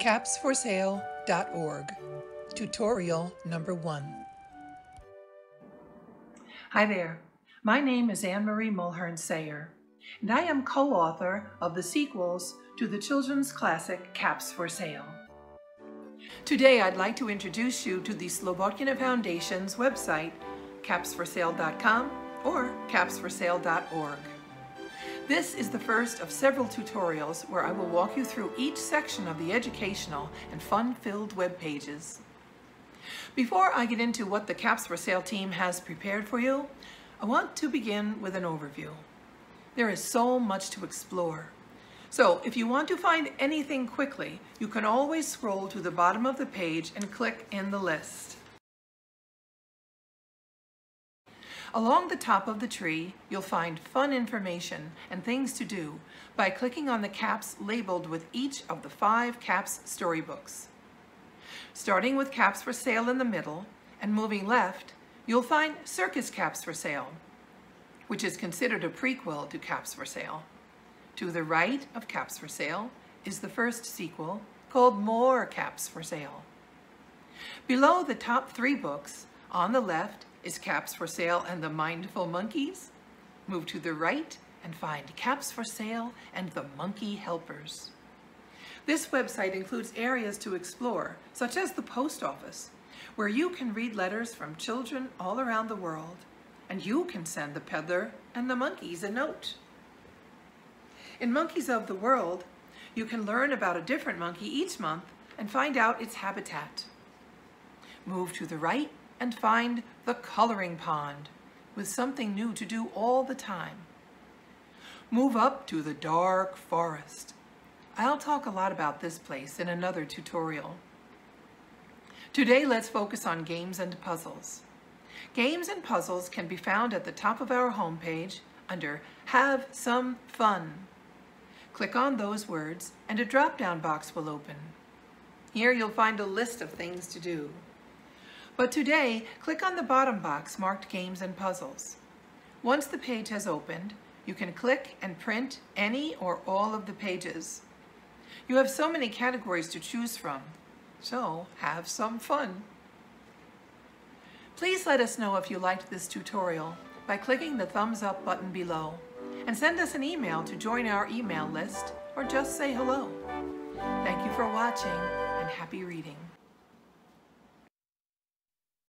capsforsale.org. Tutorial number one. Hi there. My name is Ann Marie Mulhearn Sayer, and I am co author of the sequels to the children's classic Caps for Sale. Today, I'd like to introduce you to the Slobodkina Foundation's website, capsforsale.com or capsforsale.org. This is the first of several tutorials where I will walk you through each section of the educational and fun-filled web pages. Before I get into what the Caps for Sale team has prepared for you, I want to begin with an overview. There is so much to explore. So if you want to find anything quickly, you can always scroll to the bottom of the page and click in the list. Along the top of the tree, you'll find fun information and things to do by clicking on the caps labeled with each of the five CAPS storybooks. Starting with Caps for Sale in the middle and moving left, you'll find Circus Caps for Sale, which is considered a prequel to Caps for Sale. To the right of Caps for Sale is the first sequel called More Caps for Sale. Below the top three books, on the left is Caps for Sale and the Mindful Monkeys. Move to the right and find Caps for Sale and the Monkey Helpers. This website includes areas to explore, such as the post office, where you can read letters from children all around the world, and you can send the peddler and the monkeys a note. In Monkeys of the World, you can learn about a different monkey each month and find out its habitat. Move to the right and find the coloring pond with something new to do all the time. Move up to the dark forest. I'll talk a lot about this place in another tutorial. Today, let's focus on games and puzzles. Games and puzzles can be found at the top of our homepage under Have Some Fun. Click on those words and a drop-down box will open. Here you'll find a list of things to do. But today, click on the bottom box marked Games and Puzzles. Once the page has opened, you can click and print any or all of the pages. You have so many categories to choose from, so have some fun. Please let us know if you liked this tutorial by clicking the thumbs up button below and send us an email to join our email list or just say hello. Thank you for watching and happy reading.